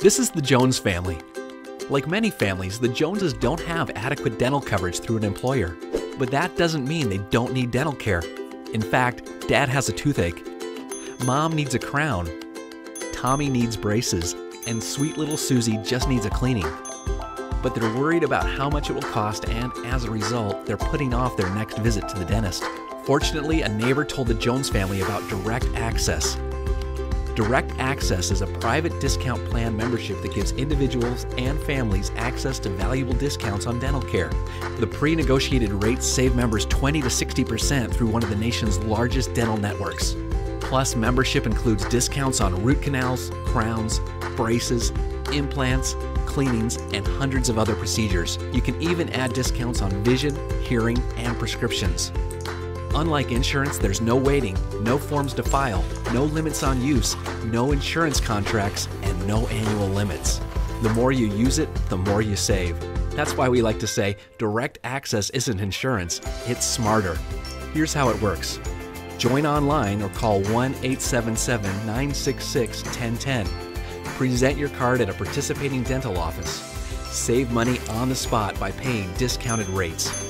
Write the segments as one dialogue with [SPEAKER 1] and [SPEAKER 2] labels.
[SPEAKER 1] This is the Jones family. Like many families, the Joneses don't have adequate dental coverage through an employer. But that doesn't mean they don't need dental care. In fact, Dad has a toothache. Mom needs a crown. Tommy needs braces. And sweet little Susie just needs a cleaning. But they're worried about how much it will cost, and as a result, they're putting off their next visit to the dentist. Fortunately, a neighbor told the Jones family about Direct Access, Direct Access is a private discount plan membership that gives individuals and families access to valuable discounts on dental care. The pre negotiated rates save members 20 to 60% through one of the nation's largest dental networks. Plus, membership includes discounts on root canals, crowns, braces, implants, cleanings, and hundreds of other procedures. You can even add discounts on vision, hearing, and prescriptions. Unlike insurance, there's no waiting, no forms to file, no limits on use, no insurance contracts, and no annual limits. The more you use it, the more you save. That's why we like to say direct access isn't insurance, it's smarter. Here's how it works join online or call 1 877 966 1010. Present your card at a participating dental office. Save money on the spot by paying discounted rates.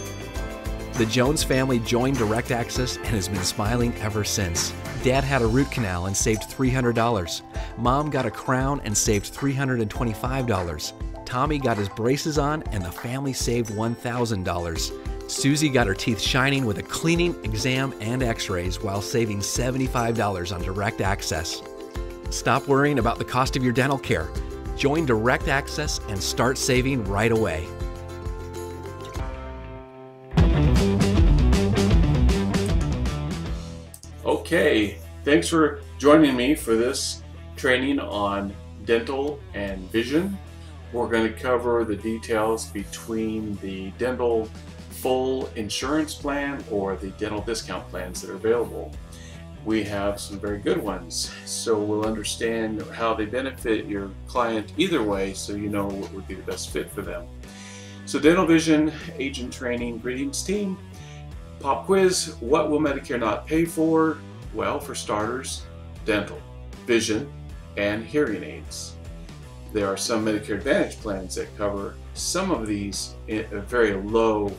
[SPEAKER 1] The Jones family joined Direct Access and has been smiling ever since. Dad had a root canal and saved $300. Mom got a crown and saved $325. Tommy got his braces on and the family saved $1,000. Susie got her teeth shining with a cleaning, exam, and x rays while saving $75 on Direct Access. Stop worrying about the cost of your dental care. Join Direct Access and start saving right away.
[SPEAKER 2] Okay, thanks for joining me for this training on dental and vision. We're going to cover the details between the dental full insurance plan or the dental discount plans that are available. We have some very good ones, so we'll understand how they benefit your client either way so you know what would be the best fit for them. So dental vision, agent training, greetings team. Pop quiz, what will Medicare not pay for? Well, for starters, dental, vision, and hearing aids. There are some Medicare Advantage plans that cover some of these at a very low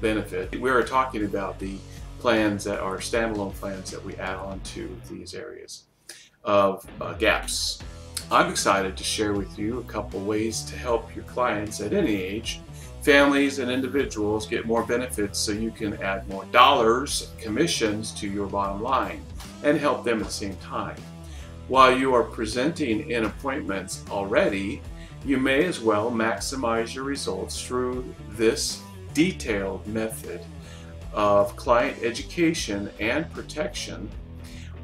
[SPEAKER 2] benefit. We are talking about the plans that are standalone plans that we add on to these areas of uh, gaps. I'm excited to share with you a couple ways to help your clients at any age families and individuals get more benefits so you can add more dollars, commissions to your bottom line and help them at the same time. While you are presenting in appointments already, you may as well maximize your results through this detailed method of client education and protection.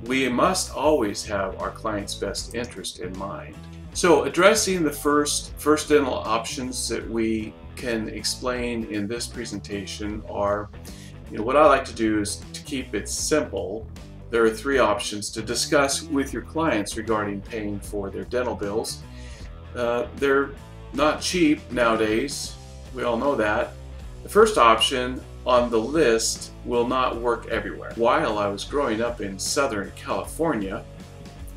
[SPEAKER 2] We must always have our client's best interest in mind. So addressing the first, first dental options that we can explain in this presentation are, you know, what I like to do is to keep it simple. There are three options to discuss with your clients regarding paying for their dental bills. Uh, they're not cheap nowadays. We all know that. The first option on the list will not work everywhere. While I was growing up in Southern California,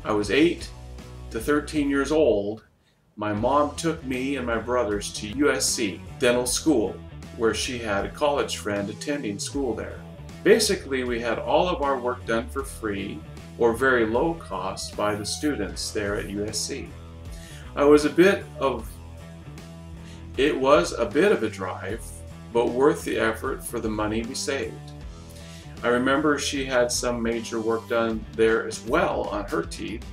[SPEAKER 2] I was 8 to 13 years old my mom took me and my brothers to USC Dental School, where she had a college friend attending school there. Basically, we had all of our work done for free or very low cost by the students there at USC. I was a bit of it was a bit of a drive, but worth the effort for the money we saved. I remember she had some major work done there as well on her teeth,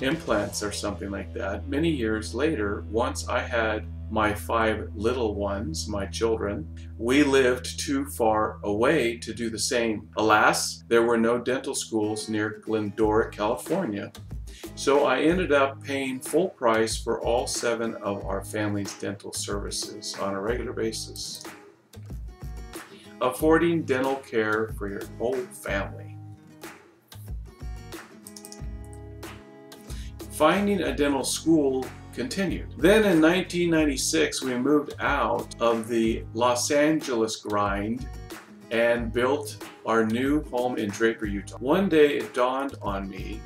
[SPEAKER 2] implants or something like that. Many years later, once I had my five little ones, my children, we lived too far away to do the same. Alas, there were no dental schools near Glendora, California. So I ended up paying full price for all seven of our family's dental services on a regular basis, affording dental care for your whole family. Finding a dental school continued. Then in 1996, we moved out of the Los Angeles grind and built our new home in Draper, Utah. One day it dawned on me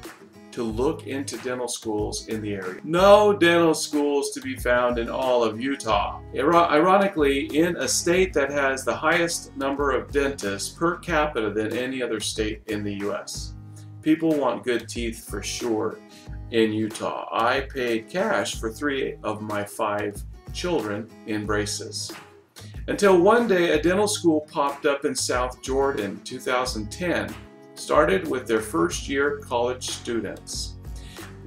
[SPEAKER 2] to look into dental schools in the area. No dental schools to be found in all of Utah. Ironically, in a state that has the highest number of dentists per capita than any other state in the U.S. People want good teeth for sure in Utah. I paid cash for three of my five children in braces. Until one day a dental school popped up in South Jordan 2010 started with their first year college students.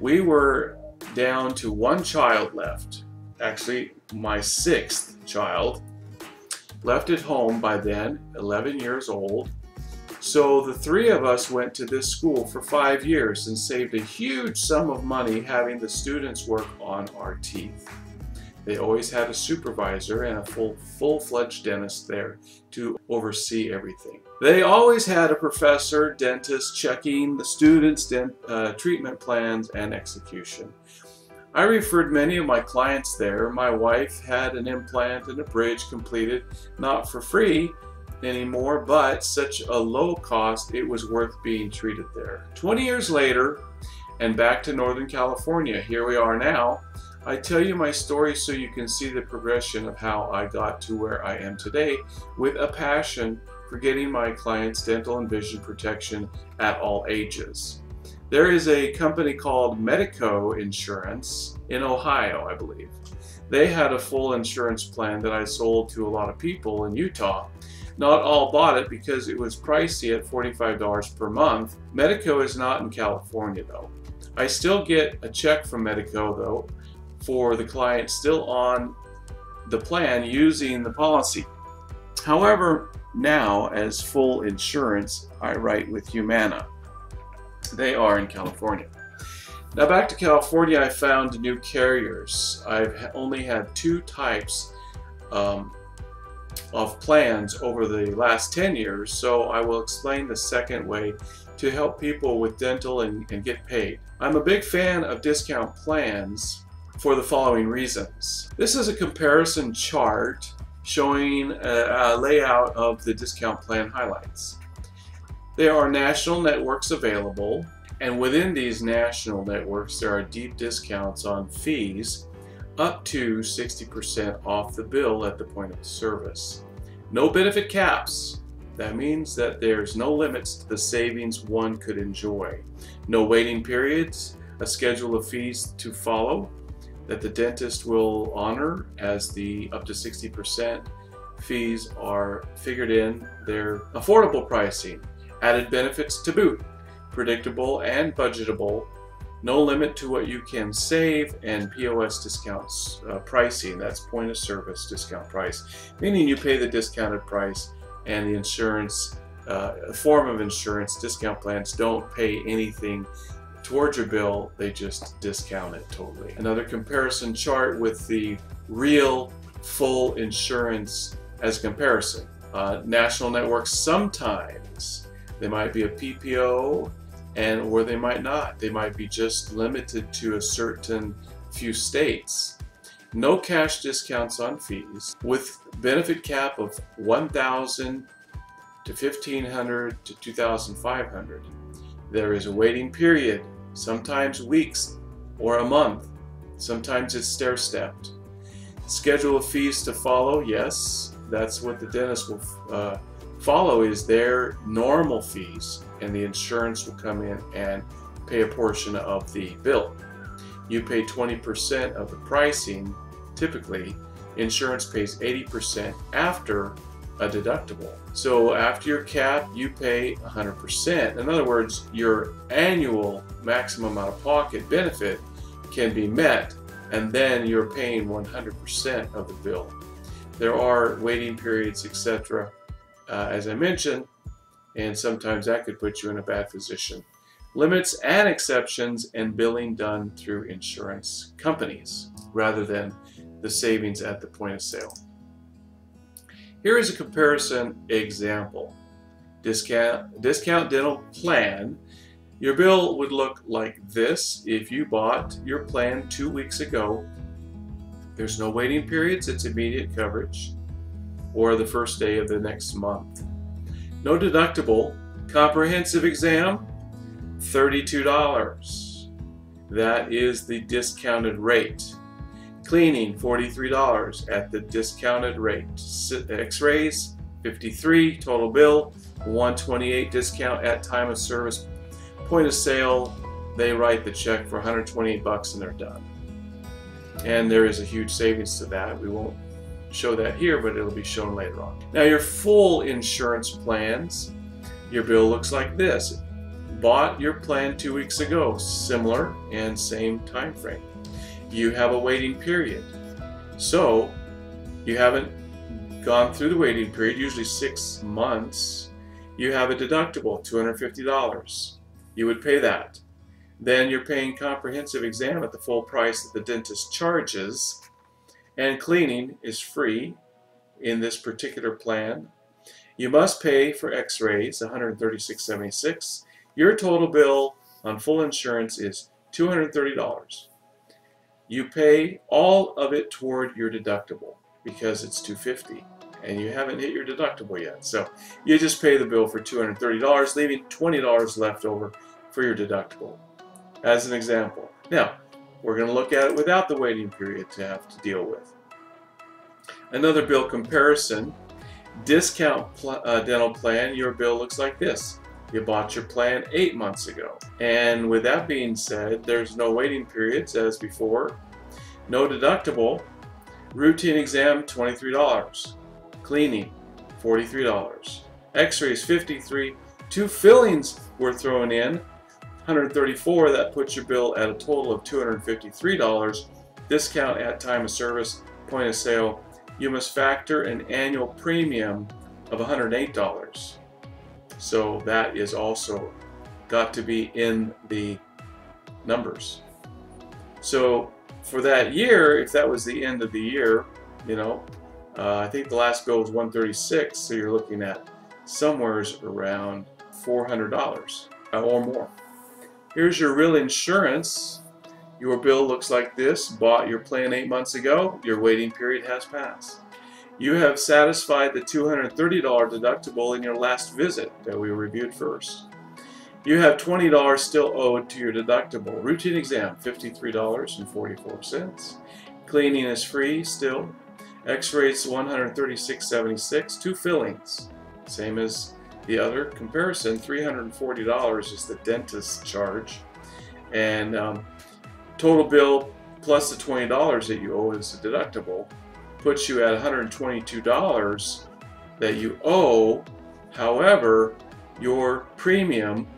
[SPEAKER 2] We were down to one child left, actually my sixth child, left at home by then, 11 years old. So the three of us went to this school for five years and saved a huge sum of money having the students work on our teeth. They always had a supervisor and a full, full-fledged dentist there to oversee everything. They always had a professor, dentist checking the students' uh, treatment plans and execution. I referred many of my clients there. My wife had an implant and a bridge completed, not for free anymore, but such a low cost it was worth being treated there. 20 years later, and back to Northern California, here we are now, I tell you my story so you can see the progression of how I got to where I am today with a passion for getting my clients dental and vision protection at all ages. There is a company called Medico Insurance in Ohio, I believe. They had a full insurance plan that I sold to a lot of people in Utah. Not all bought it because it was pricey at $45 per month. Medico is not in California though. I still get a check from Medico though, for the client still on the plan using the policy. However, now as full insurance, I write with Humana. They are in California. Now back to California, I found new carriers. I've only had two types um, of plans over the last 10 years, so I will explain the second way to help people with dental and, and get paid. I'm a big fan of discount plans for the following reasons. This is a comparison chart showing a, a layout of the discount plan highlights. There are national networks available, and within these national networks there are deep discounts on fees up to 60% off the bill at the point of service. No benefit caps. That means that there's no limits to the savings one could enjoy. No waiting periods, a schedule of fees to follow, that the dentist will honor as the up to 60% fees are figured in their affordable pricing, added benefits to boot, predictable and budgetable, no limit to what you can save, and POS discounts uh, pricing, that's point of service discount price, meaning you pay the discounted price and the insurance, uh, form of insurance, discount plans don't pay anything towards your bill, they just discount it totally. Another comparison chart with the real full insurance as comparison. Uh, national networks sometimes they might be a PPO and or they might not. They might be just limited to a certain few states. No cash discounts on fees with benefit cap of 1000 to 1500 to 2500. There is a waiting period sometimes weeks or a month. Sometimes it's stair stepped. Schedule of fees to follow, yes, that's what the dentist will uh, follow is their normal fees and the insurance will come in and pay a portion of the bill. You pay 20% of the pricing, typically, insurance pays 80% after a deductible. So after your cap, you pay 100%. In other words, your annual maximum out-of-pocket benefit can be met and then you're paying 100% of the bill. There are waiting periods, etc. Uh, as I mentioned, and sometimes that could put you in a bad position. Limits and exceptions and billing done through insurance companies rather than the savings at the point of sale. Here is a comparison example. Discount, discount dental plan. Your bill would look like this if you bought your plan two weeks ago. There's no waiting periods, it's immediate coverage, or the first day of the next month. No deductible, comprehensive exam, $32. that is the discounted rate. Cleaning, $43 at the discounted rate. X-rays, 53 total bill, 128 discount at time of service. Point of sale, they write the check for 128 bucks and they're done. And there is a huge savings to that. We won't show that here, but it'll be shown later on. Now your full insurance plans, your bill looks like this. Bought your plan two weeks ago, similar and same time frame. You have a waiting period. So you haven't gone through the waiting period, usually six months. You have a deductible, $250. You would pay that. Then you're paying comprehensive exam at the full price that the dentist charges and cleaning is free in this particular plan. You must pay for x-rays, $136.76. Your total bill on full insurance is $230. You pay all of it toward your deductible because it's 250 and you haven't hit your deductible yet. So you just pay the bill for $230, leaving $20 left over for your deductible, as an example. Now, we're going to look at it without the waiting period to have to deal with. Another bill comparison. Discount pl uh, dental plan, your bill looks like this. You bought your plan eight months ago. And with that being said, there's no waiting periods as before. No deductible. Routine exam, $23. Cleaning, $43. X-rays, 53 Two fillings were thrown in, 134 that puts your bill at a total of $253 discount at time of service point of sale you must factor an annual premium of $108 so that is also got to be in the numbers. So for that year if that was the end of the year you know uh, I think the last bill was 136 so you're looking at somewheres around $400 uh, or more Here's your real insurance. Your bill looks like this. Bought your plan eight months ago. Your waiting period has passed. You have satisfied the $230 deductible in your last visit that we reviewed first. You have $20 still owed to your deductible. Routine exam, $53.44. Cleaning is free still. X-rays, $136.76. Two fillings, same as the other comparison, $340 is the dentist charge. And um, total bill plus the $20 that you owe as a deductible puts you at $122 that you owe. However, your premium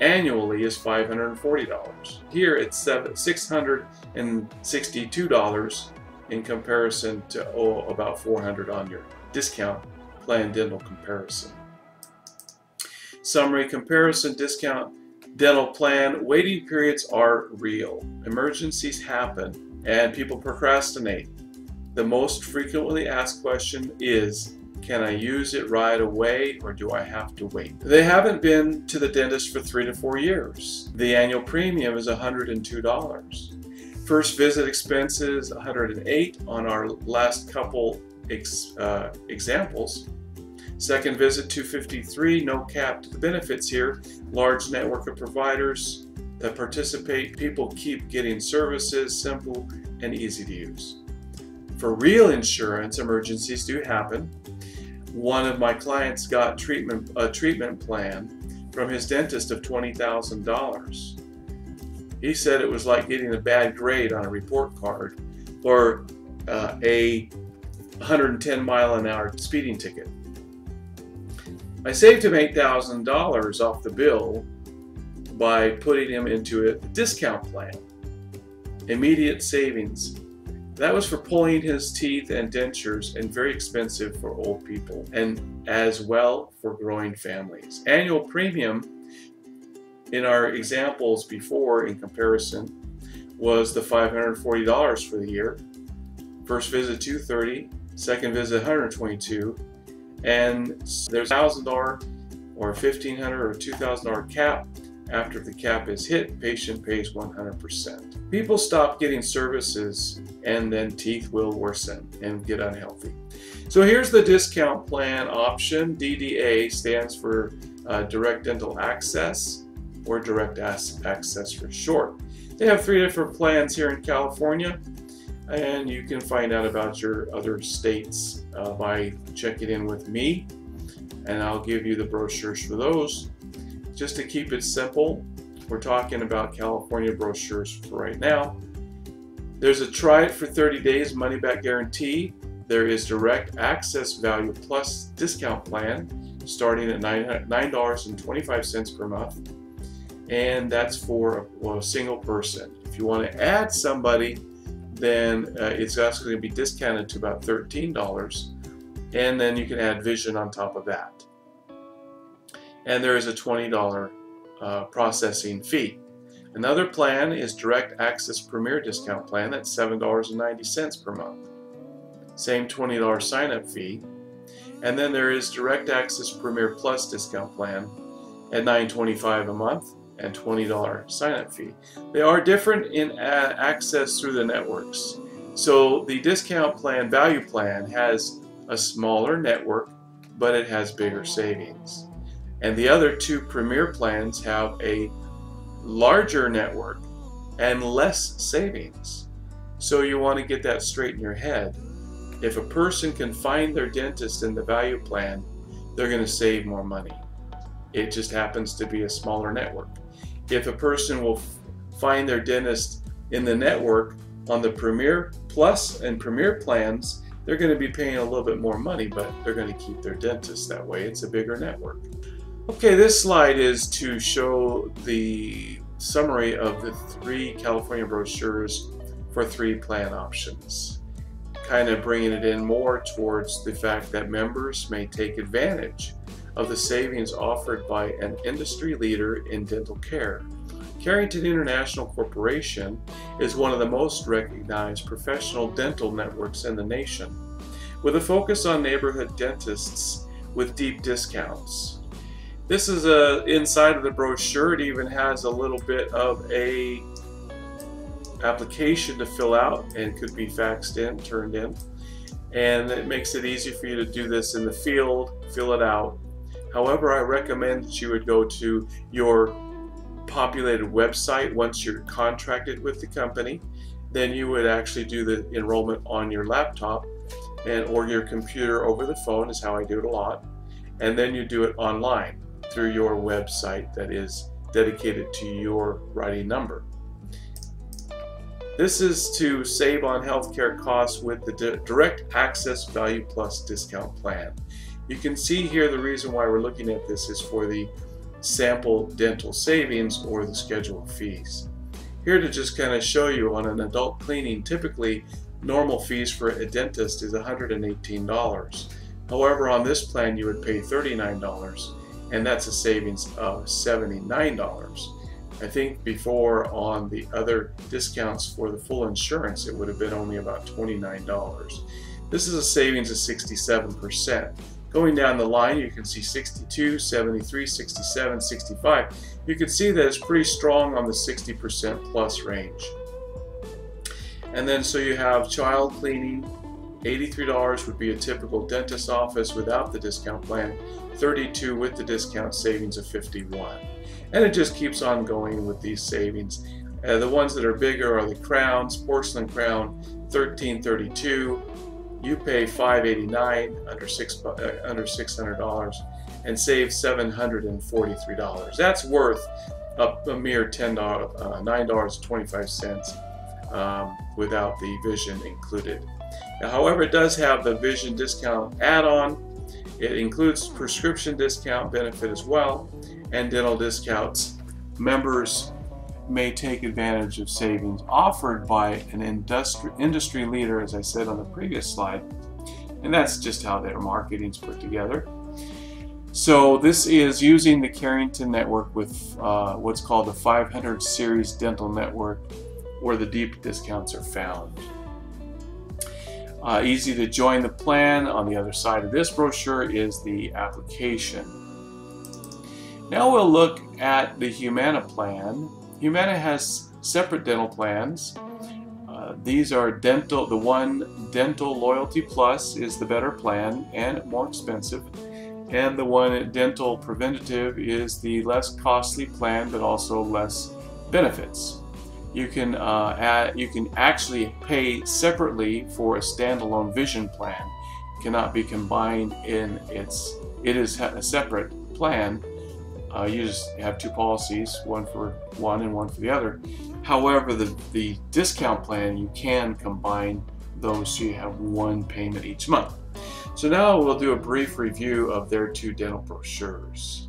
[SPEAKER 2] annually is $540. Here it's $662 in comparison to oh, about 400 on your discount plan dental comparison. Summary comparison discount dental plan. Waiting periods are real. Emergencies happen and people procrastinate. The most frequently asked question is can I use it right away or do I have to wait? They haven't been to the dentist for three to four years. The annual premium is $102. First visit expenses 108 on our last couple ex, uh, examples. Second visit 253, no cap to the benefits here. Large network of providers that participate. People keep getting services, simple and easy to use. For real insurance, emergencies do happen. One of my clients got treatment a treatment plan from his dentist of $20,000. He said it was like getting a bad grade on a report card or uh, a 110 mile an hour speeding ticket. I saved him $8,000 off the bill by putting him into a discount plan. Immediate savings. That was for pulling his teeth and dentures and very expensive for old people and as well for growing families. Annual premium in our examples before in comparison was the $540 for the year. First visit 230, second visit 122, and there's a thousand dollar or fifteen hundred or two thousand dollar cap. After the cap is hit, patient pays 100%. People stop getting services and then teeth will worsen and get unhealthy. So here's the discount plan option. DDA stands for uh, Direct Dental Access or Direct Access for short. They have three different plans here in California, and you can find out about your other states uh, by checking in with me, and I'll give you the brochures for those. Just to keep it simple, we're talking about California brochures for right now. There's a try it for 30 days money back guarantee. There is direct access value plus discount plan starting at $9.25 per month. And that's for well, a single person. If you want to add somebody, then uh, it's actually going to be discounted to about $13. And then you can add vision on top of that. And there is a $20 uh, processing fee. Another plan is Direct Access Premier Discount Plan. That's $7.90 per month. Same $20 sign-up fee. And then there is Direct Access Premier Plus Discount Plan at $9.25 a month and $20 sign-up fee. They are different in access through the networks. So the discount plan, value plan, has a smaller network, but it has bigger savings. And the other two premier plans have a larger network and less savings. So you want to get that straight in your head. If a person can find their dentist in the value plan, they're going to save more money. It just happens to be a smaller network. If a person will find their dentist in the network on the Premier Plus and Premier plans, they're going to be paying a little bit more money, but they're going to keep their dentist that way. It's a bigger network. Okay, this slide is to show the summary of the three California brochures for three plan options. Kind of bringing it in more towards the fact that members may take advantage of the savings offered by an industry leader in dental care. Careington International Corporation is one of the most recognized professional dental networks in the nation, with a focus on neighborhood dentists with deep discounts. This is a inside of the brochure. It even has a little bit of a application to fill out and could be faxed in, turned in. And it makes it easy for you to do this in the field, fill it out. However, I recommend that you would go to your populated website once you're contracted with the company. Then you would actually do the enrollment on your laptop and or your computer over the phone is how I do it a lot. And then you do it online through your website that is dedicated to your writing number. This is to save on healthcare costs with the Direct Access Value Plus discount plan. You can see here the reason why we're looking at this is for the sample dental savings or the scheduled fees. Here to just kind of show you on an adult cleaning, typically normal fees for a dentist is $118. However, on this plan you would pay $39 and that's a savings of $79. I think before on the other discounts for the full insurance it would have been only about $29. This is a savings of 67%. Going down the line you can see 62, 73, 67, 65. You can see that it's pretty strong on the 60% plus range. And then so you have child cleaning, $83 would be a typical dentist office without the discount plan, 32 with the discount savings of 51. And it just keeps on going with these savings. Uh, the ones that are bigger are the crowns, porcelain crown, 1332. You pay 589 under six uh, under $600 and save $743. That's worth a, a mere $10, uh, $9.25 um, without the vision included. Now, however, it does have the vision discount add-on. It includes prescription discount benefit as well and dental discounts. Members may take advantage of savings offered by an industry, industry leader, as I said on the previous slide, and that's just how their marketing is put together. So this is using the Careington network with uh, what's called the 500 series dental network where the deep discounts are found. Uh, easy to join the plan. On the other side of this brochure is the application. Now we'll look at the Humana plan. Humana has separate dental plans. Uh, these are dental, the one Dental Loyalty Plus is the better plan and more expensive. And the one Dental Preventative is the less costly plan but also less benefits. you can uh, add, you can actually pay separately for a standalone vision plan. It cannot be combined in its. It is a separate plan. Uh, you just have two policies, one for one and one for the other. However, the the discount plan you can combine those so you have one payment each month. So now we'll do a brief review of their two dental brochures.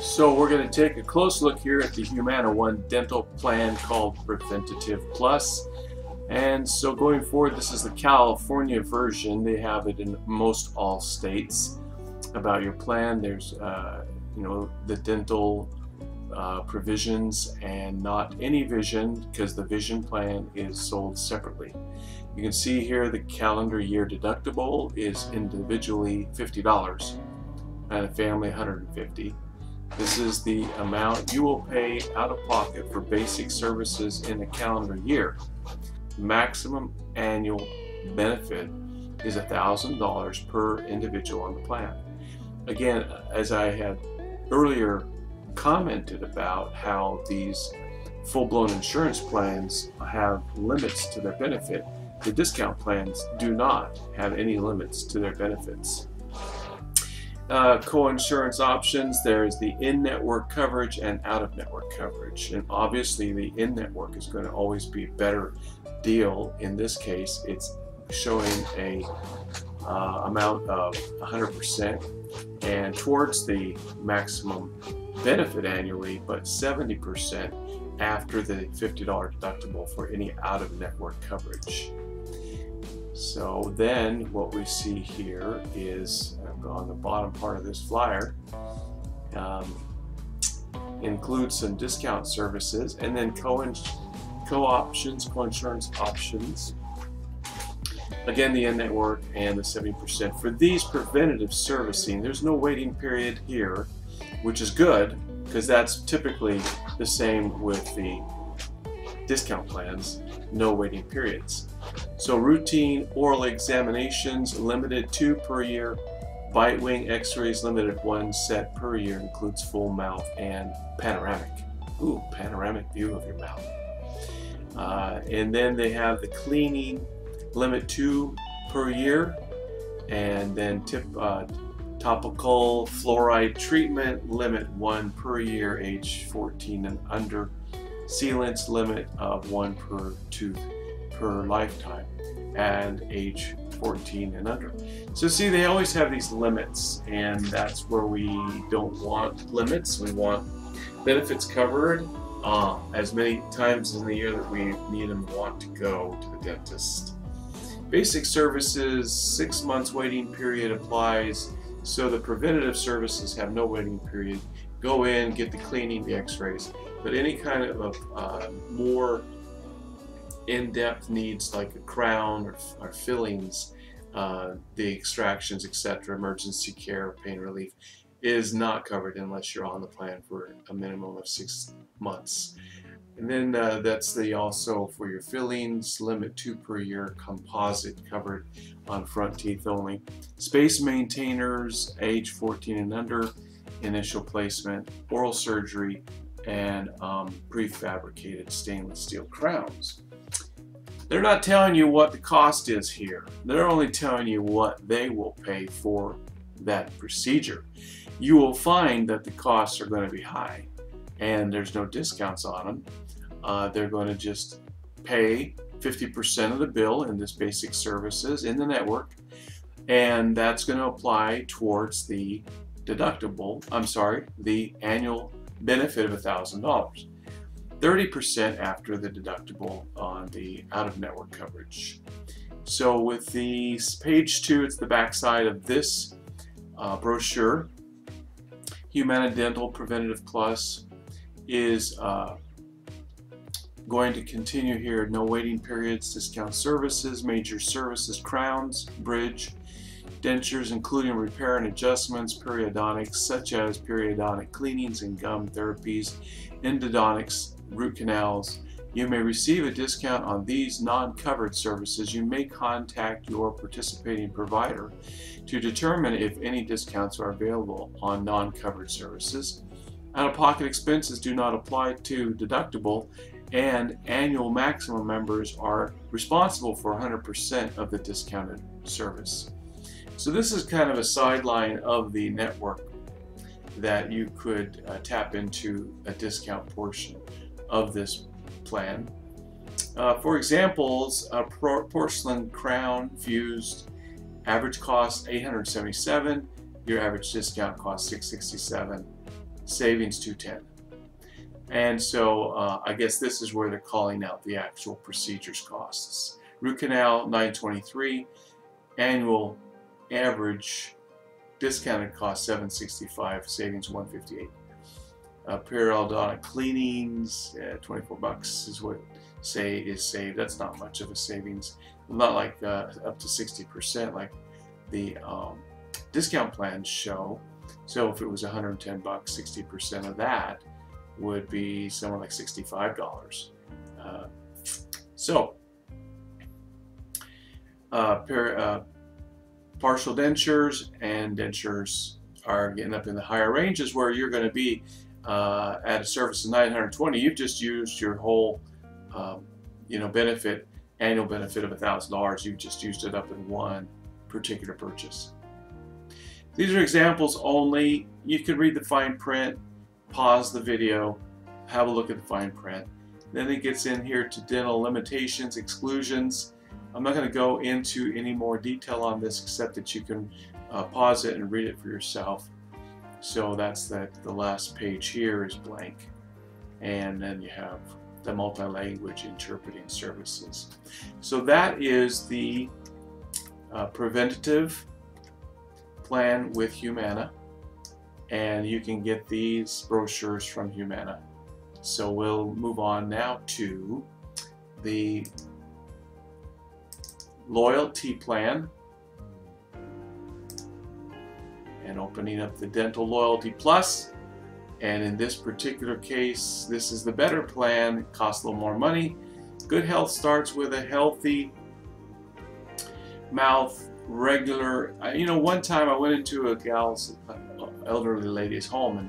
[SPEAKER 2] So we're going to take a close look here at the Humana One dental plan called Preventative Plus. And so going forward, this is the California version. They have it in most all states. About your plan, there's uh, you know the dental uh, provisions and not any vision because the vision plan is sold separately. You can see here the calendar year deductible is individually $50 and a family 150 this is the amount you will pay out of pocket for basic services in a calendar year. Maximum annual benefit is $1,000 per individual on the plan. Again, as I had earlier commented about how these full-blown insurance plans have limits to their benefit, the discount plans do not have any limits to their benefits uh, co-insurance options. There's the in-network coverage and out-of-network coverage. And obviously the in-network is going to always be a better deal. In this case, it's showing a uh, amount of 100% and towards the maximum benefit annually, but 70% after the $50 deductible for any out-of-network coverage. So then what we see here is on the bottom part of this flyer um, includes some discount services and then co-options, co-insurance options. Again, the in-network and the 70%. For these preventative servicing, there's no waiting period here, which is good because that's typically the same with the discount plans, no waiting periods. So routine oral examinations limited two per year Bite wing x-rays limited one set per year includes full mouth and panoramic. Ooh, panoramic view of your mouth. Uh, and then they have the cleaning limit two per year and then tip uh, topical fluoride treatment limit one per year age 14 and under sealants limit of one per tooth per lifetime and age 14 and under. So see, they always have these limits, and that's where we don't want limits. We want benefits covered uh, as many times in the year that we need and want to go to the dentist. Basic services, six months waiting period applies, so the preventative services have no waiting period. Go in, get the cleaning, the x-rays, but any kind of uh, more in-depth needs like a crown or, or fillings, uh, the extractions, etc., emergency care, pain relief, is not covered unless you're on the plan for a minimum of six months. And then uh, that's the also for your fillings, limit two per year, composite covered on front teeth only. Space maintainers, age 14 and under, initial placement, oral surgery, and um, prefabricated stainless steel crowns. They're not telling you what the cost is here. They're only telling you what they will pay for that procedure. You will find that the costs are going to be high and there's no discounts on them. Uh, they're going to just pay 50% of the bill in this basic services in the network and that's going to apply towards the deductible, I'm sorry, the annual benefit of $1,000. 30% after the deductible on the out-of-network coverage. So with the page two, it's the backside of this uh, brochure. Humana Dental Preventative Plus is uh, going to continue here. No waiting periods, discount services, major services, crowns, bridge, dentures including repair and adjustments, periodontics such as periodontic cleanings and gum therapies, endodontics, root canals. You may receive a discount on these non-covered services. You may contact your participating provider to determine if any discounts are available on non-covered services. Out-of-pocket expenses do not apply to deductible and annual maximum members are responsible for 100% of the discounted service. So this is kind of a sideline of the network that you could uh, tap into a discount portion of this plan. Uh, for examples, a porcelain crown fused average cost 877, your average discount cost 667, savings 210. And so uh, I guess this is where they're calling out the actual procedures costs. Root canal 923, annual average discounted cost 765, savings 158. Uh, periodontic cleanings, 24 bucks is what say is saved. That's not much of a savings. Not like uh, up to 60% like the um, discount plans show. So if it was 110 bucks, 60% of that would be somewhere like $65. Uh, so, uh, uh, partial dentures and dentures are getting up in the higher ranges where you're going to be uh, at a service of 920 you've just used your whole um, you know benefit annual benefit of a thousand dollars you've just used it up in one particular purchase these are examples only you can read the fine print pause the video have a look at the fine print then it gets in here to dental limitations exclusions I'm not going to go into any more detail on this except that you can uh, pause it and read it for yourself. So that's that the last page here is blank and then you have the multi-language interpreting services. So that is the uh, preventative plan with Humana and you can get these brochures from Humana. So we'll move on now to the loyalty plan and opening up the dental loyalty plus. And in this particular case this is the better plan. It costs a little more money. Good health starts with a healthy mouth regular you know one time I went into a gal's elderly lady's home and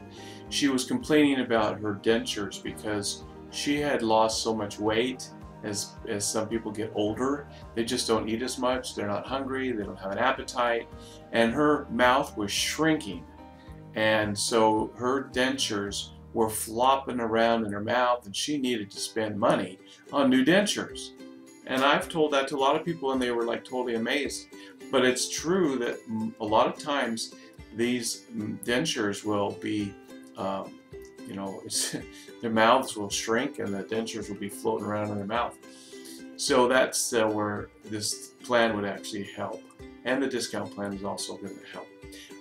[SPEAKER 2] she was complaining about her dentures because she had lost so much weight as, as some people get older. They just don't eat as much, they're not hungry, they don't have an appetite, and her mouth was shrinking. And so her dentures were flopping around in her mouth and she needed to spend money on new dentures. And I've told that to a lot of people and they were like totally amazed. But it's true that a lot of times these dentures will be um, you know, their mouths will shrink and the dentures will be floating around in their mouth. So that's uh, where this plan would actually help. And the discount plan is also going to help.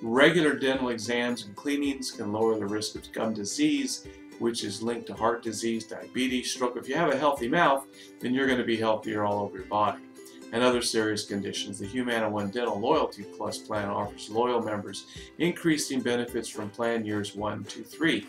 [SPEAKER 2] Regular dental exams and cleanings can lower the risk of gum disease, which is linked to heart disease, diabetes, stroke. If you have a healthy mouth, then you're going to be healthier all over your body. And other serious conditions. The Humana One Dental Loyalty Plus plan offers loyal members increasing benefits from plan years 1 to 3.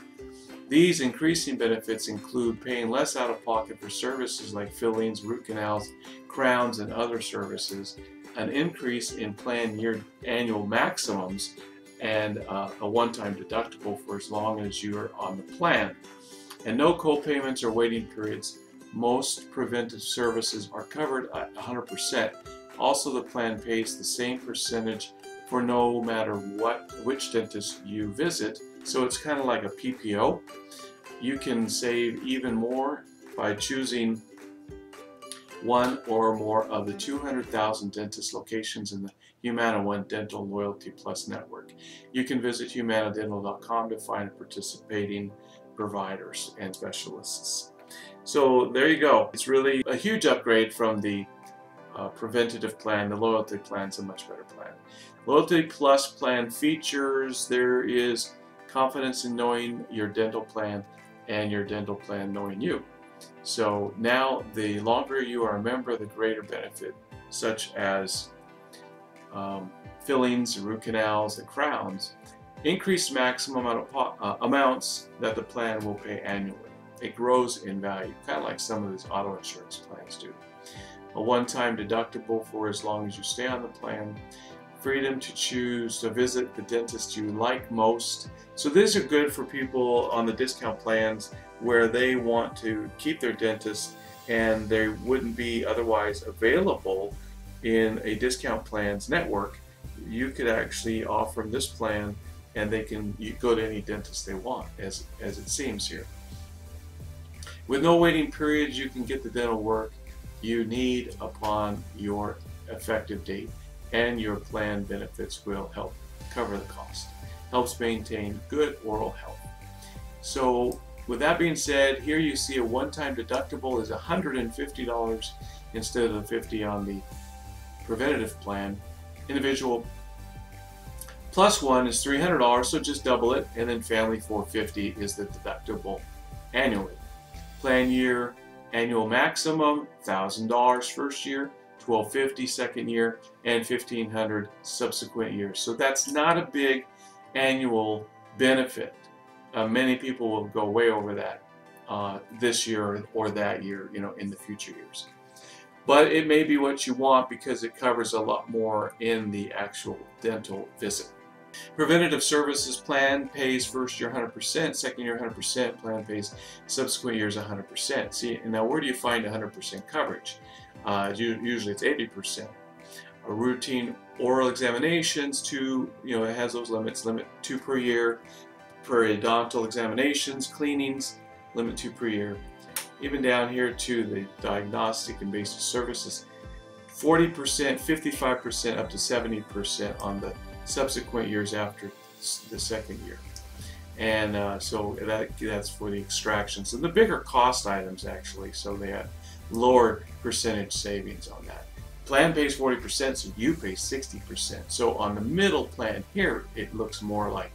[SPEAKER 2] These increasing benefits include paying less out of pocket for services like fillings, root canals, crowns, and other services, an increase in plan year annual maximums, and uh, a one-time deductible for as long as you are on the plan. And no co-payments or waiting periods. Most preventive services are covered at 100%. Also, the plan pays the same percentage for no matter what which dentist you visit so it's kind of like a PPO. You can save even more by choosing one or more of the 200,000 dentist locations in the Humana One Dental Loyalty Plus network. You can visit humanadental.com to find participating providers and specialists. So there you go. It's really a huge upgrade from the uh, preventative plan. The loyalty plan is a much better plan. Loyalty Plus plan features, there is confidence in knowing your dental plan and your dental plan knowing you. So now the longer you are a member, the greater benefit, such as um, fillings, root canals, and crowns, increased maximum amount uh, amounts that the plan will pay annually. It grows in value, kind of like some of these auto insurance plans do. A one-time deductible for as long as you stay on the plan, freedom to choose to visit the dentist you like most. So these are good for people on the discount plans where they want to keep their dentist and they wouldn't be otherwise available in a discount plans network. You could actually offer them this plan and they can go to any dentist they want as, as it seems here. With no waiting periods, you can get the dental work you need upon your effective date and your plan benefits will help cover the cost. Helps maintain good oral health. So with that being said, here you see a one-time deductible is $150 instead of the 50 on the preventative plan. Individual plus one is $300, so just double it, and then family 450 is the deductible annually. Plan year annual maximum $1,000 first year, 1250 second year, and 1500 subsequent years. So that's not a big annual benefit. Uh, many people will go way over that uh, this year or that year, you know, in the future years. But it may be what you want because it covers a lot more in the actual dental visit. Preventative services plan pays first year 100%, second year 100%, plan pays subsequent years 100%. See, now where do you find 100% coverage? Uh, usually it's 80%. A routine oral examinations, two, you know, it has those limits, limit two per year. Periodontal examinations, cleanings, limit two per year. Even down here to the diagnostic and basic services, 40%, 55%, up to 70% on the subsequent years after the second year. And uh, so that, that's for the extractions. And the bigger cost items actually, so they have lower percentage savings on that. Plan pays 40%, so you pay 60%. So on the middle plan here, it looks more like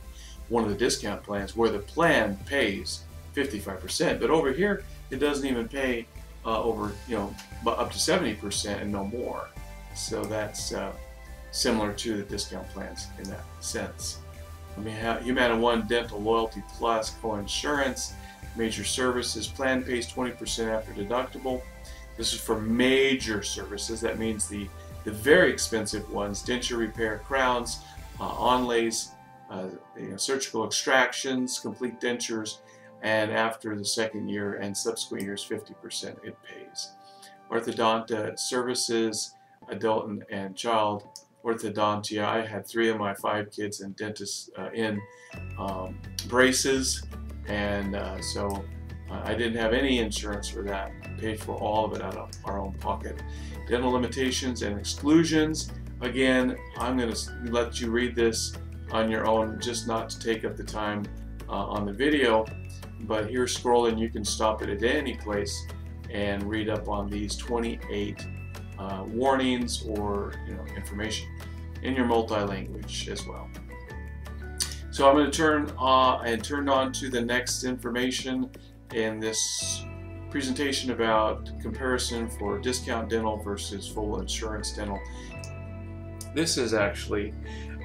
[SPEAKER 2] one of the discount plans where the plan pays 55%. But over here, it doesn't even pay uh, over, you know, up to 70% and no more. So that's uh, similar to the discount plans in that sense. I mean, Humana One Dental Loyalty Plus Co-Insurance, Major Services Plan pays 20% after deductible. This is for major services. That means the, the very expensive ones, denture repair, crowns, uh, onlays, uh, you know, surgical extractions, complete dentures, and after the second year and subsequent years, 50% it pays. Orthodontia services, adult and, and child orthodontia. I had three of my five kids in dentists uh, in um, braces, and uh, so uh, I didn't have any insurance for that. paid for all of it out of our own pocket. Dental limitations and exclusions. Again, I'm going to let you read this on your own, just not to take up the time uh, on the video. But here scrolling, you can stop it at any place and read up on these 28 uh, warnings or you know information in your multi-language as well. So I'm going to turn uh, and turn on to the next information in this presentation about comparison for discount dental versus full insurance dental. This is actually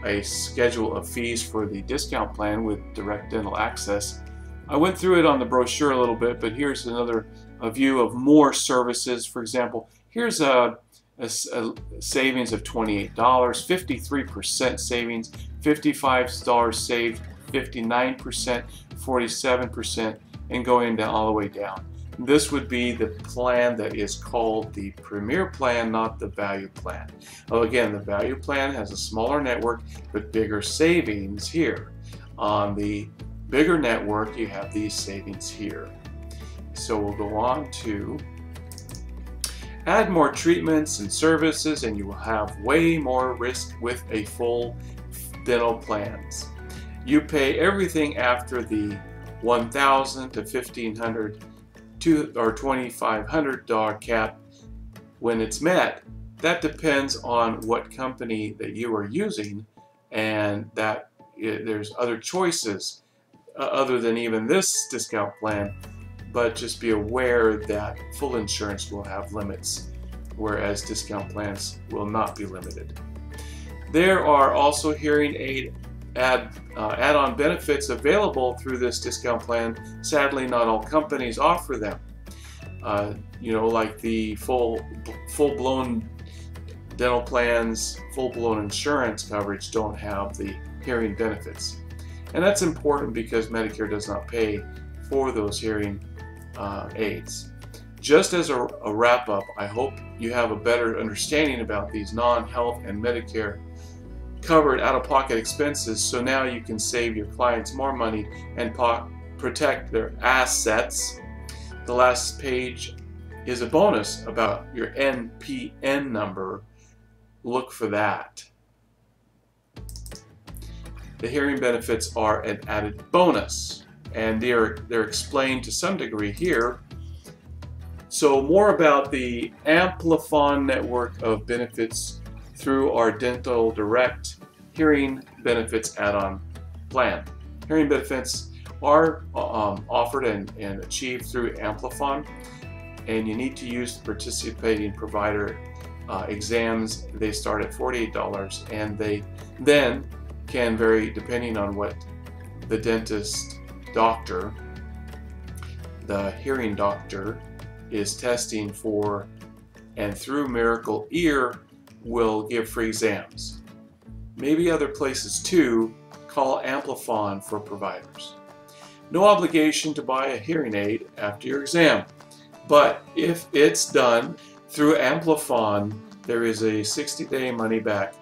[SPEAKER 2] a schedule of fees for the discount plan with direct dental access. I went through it on the brochure a little bit, but here's another view of more services. For example, here's a a, a savings of $28, 53% savings, $55 saved, 59%, 47%, and going down all the way down. This would be the plan that is called the Premier Plan, not the Value Plan. Well, again, the Value Plan has a smaller network but bigger savings here. On the bigger network, you have these savings here. So we'll go on to Add more treatments and services and you will have way more risk with a full dental plans. You pay everything after the 1000 to 1500 to or 2500 dollar cap when it's met. That depends on what company that you are using and that it, there's other choices uh, other than even this discount plan but just be aware that full insurance will have limits, whereas discount plans will not be limited. There are also hearing aid add, uh, add-on benefits available through this discount plan. Sadly, not all companies offer them. Uh, you know, like the full full-blown dental plans, full-blown insurance coverage don't have the hearing benefits. And that's important because Medicare does not pay for those hearing uh, aids. Just as a, a wrap up, I hope you have a better understanding about these non-health and Medicare covered out-of-pocket expenses so now you can save your clients more money and protect their assets. The last page is a bonus about your NPN number. Look for that. The hearing benefits are an added bonus and they're, they're explained to some degree here so more about the Amplifon network of benefits through our Dental Direct hearing benefits add-on plan. Hearing benefits are um, offered and, and achieved through Amplifon and you need to use the participating provider uh, exams. They start at $48 and they then can vary depending on what the dentist doctor, the hearing doctor, is testing for and through Miracle Ear will give free exams. Maybe other places too, call Amplifon for providers. No obligation to buy a hearing aid after your exam, but if it's done through Amplifon, there is a 60-day money-back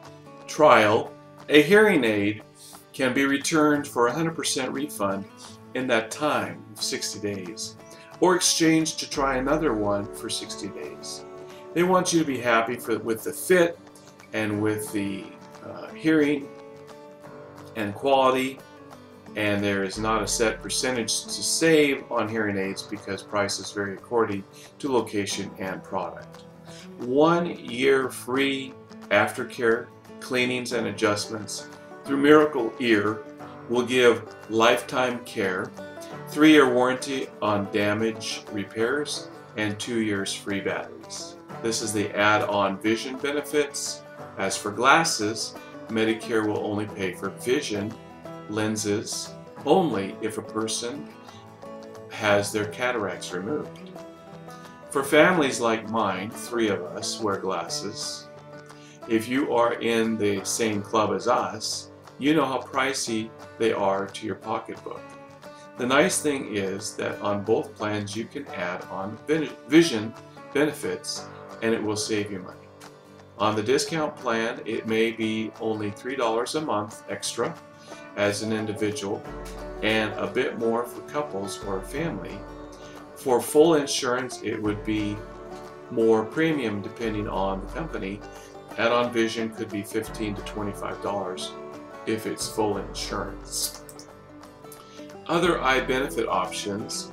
[SPEAKER 2] trial. A hearing aid can be returned for 100% refund in that time of 60 days or exchange to try another one for 60 days. They want you to be happy for, with the fit and with the uh, hearing and quality and there is not a set percentage to save on hearing aids because prices vary according to location and product. One year free aftercare cleanings and adjustments through Miracle Ear will give lifetime care three-year warranty on damage repairs, and two years free batteries. This is the add-on vision benefits. As for glasses, Medicare will only pay for vision lenses only if a person has their cataracts removed. For families like mine, three of us wear glasses. If you are in the same club as us, you know how pricey they are to your pocketbook. The nice thing is that on both plans you can add on vision benefits and it will save you money. On the discount plan, it may be only $3 a month extra as an individual and a bit more for couples or family. For full insurance, it would be more premium depending on the company. Add-on vision could be 15 to $25 if it's full insurance. Other eye benefit options,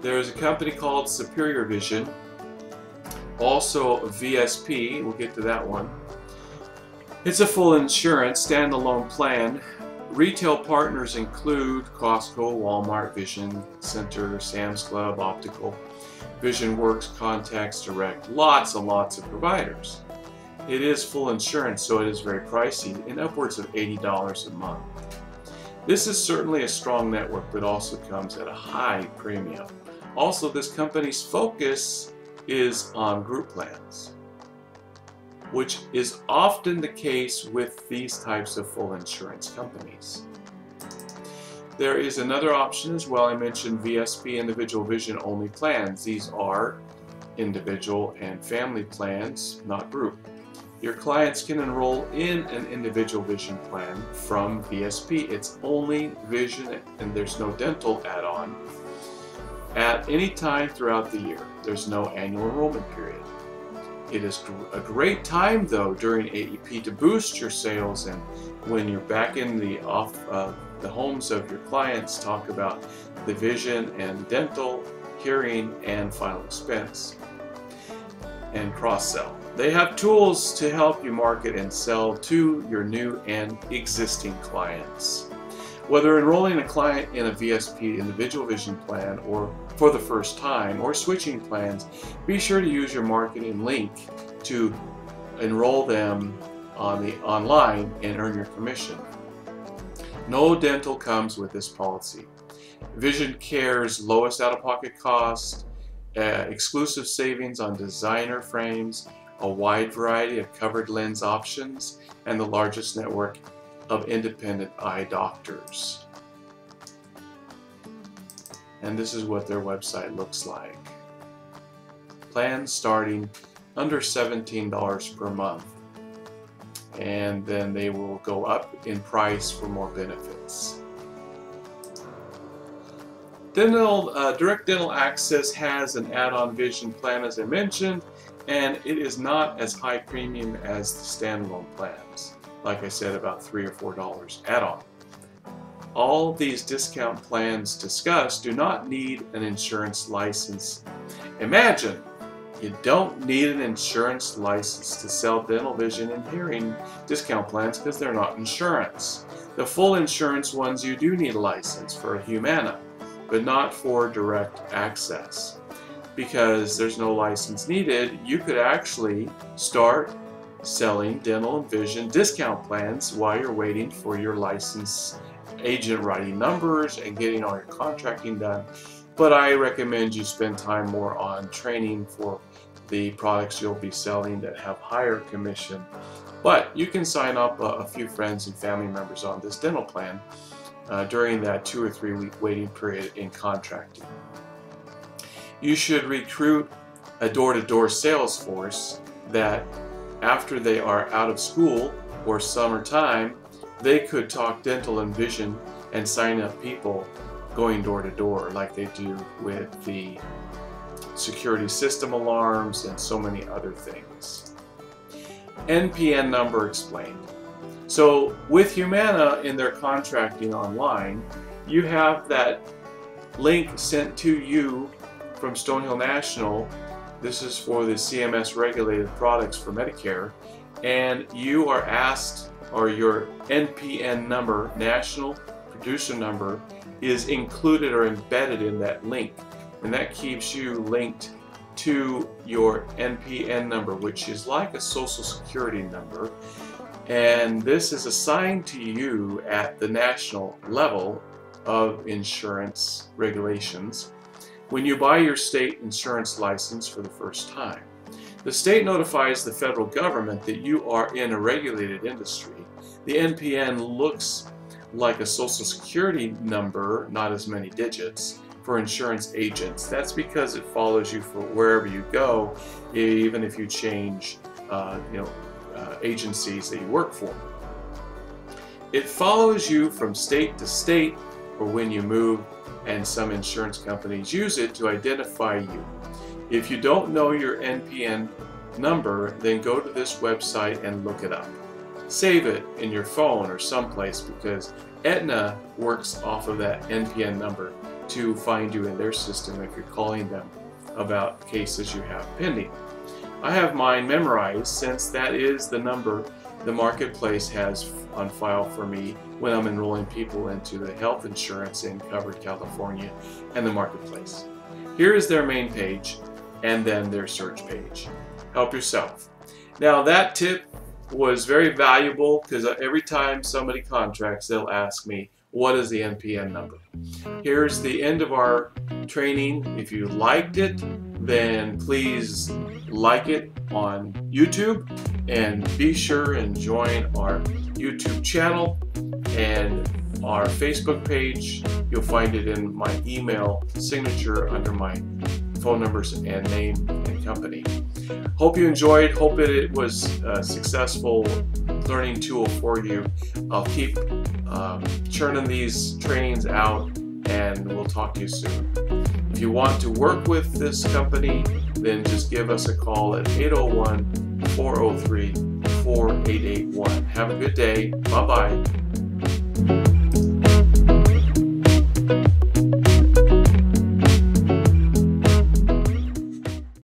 [SPEAKER 2] there is a company called Superior Vision, also VSP, we'll get to that one. It's a full insurance standalone plan. Retail partners include Costco, Walmart, Vision Center, Sam's Club, Optical, Vision Works, Contacts Direct, lots and lots of providers. It is full insurance, so it is very pricey, and upwards of $80 a month. This is certainly a strong network, but also comes at a high premium. Also, this company's focus is on group plans, which is often the case with these types of full insurance companies. There is another option as well. I mentioned VSP individual vision only plans. These are individual and family plans, not group. Your clients can enroll in an individual vision plan from VSP. It's only vision and there's no dental add-on at any time throughout the year. There's no annual enrollment period. It is a great time though during AEP to boost your sales and when you're back in the off uh, the homes of your clients talk about the vision and dental, hearing and final expense and cross-sell. They have tools to help you market and sell to your new and existing clients. Whether enrolling a client in a VSP individual vision plan or for the first time or switching plans, be sure to use your marketing link to enroll them on the online and earn your commission. No dental comes with this policy. Vision Care's lowest out-of-pocket cost, uh, exclusive savings on designer frames, a wide variety of covered lens options, and the largest network of independent eye doctors. And this is what their website looks like. Plans starting under $17 per month. And then they will go up in price for more benefits. Dental, uh, Direct Dental Access has an add-on vision plan as I mentioned, and it is not as high premium as the standalone plans. Like I said, about three or four dollars add-on. All these discount plans discussed do not need an insurance license. Imagine you don't need an insurance license to sell dental vision and hearing discount plans because they're not insurance. The full insurance ones you do need a license for a Humana, but not for direct access. Because there's no license needed, you could actually start selling dental and vision discount plans while you're waiting for your license agent writing numbers and getting all your contracting done. But I recommend you spend time more on training for the products you'll be selling that have higher commission. But you can sign up a, a few friends and family members on this dental plan uh, during that two or three week waiting period in contracting. You should recruit a door-to-door -door sales force that after they are out of school or summertime, they could talk dental and vision and sign up people going door to door like they do with the security system alarms and so many other things. NPN number explained. So with Humana in their contracting online, you have that link sent to you from Stonehill National. This is for the CMS regulated products for Medicare. And you are asked, or your NPN number, National Producer Number, is included or embedded in that link. And that keeps you linked to your NPN number, which is like a social security number and this is assigned to you at the national level of insurance regulations when you buy your state insurance license for the first time. The state notifies the federal government that you are in a regulated industry. The NPN looks like a social security number, not as many digits, for insurance agents. That's because it follows you for wherever you go, even if you change, uh, you know, uh, agencies that you work for. It follows you from state to state or when you move and some insurance companies use it to identify you. If you don't know your NPN number, then go to this website and look it up. Save it in your phone or someplace because Aetna works off of that NPN number to find you in their system if you're calling them about cases you have pending. I have mine memorized since that is the number the marketplace has on file for me when I'm enrolling people into the health insurance in Covered California and the marketplace. Here is their main page and then their search page. Help yourself. Now that tip was very valuable because uh, every time somebody contracts, they'll ask me, what is the NPN number? Here's the end of our training. If you liked it, then please like it on YouTube and be sure and join our YouTube channel and our Facebook page. You'll find it in my email signature under my phone numbers and name and company. Hope you enjoyed. Hope it was a successful learning tool for you. I'll keep um, churning these trainings out and we'll talk to you soon. If you want to work with this company, then just give us a call at 801 403 4881. Have a good day. Bye bye.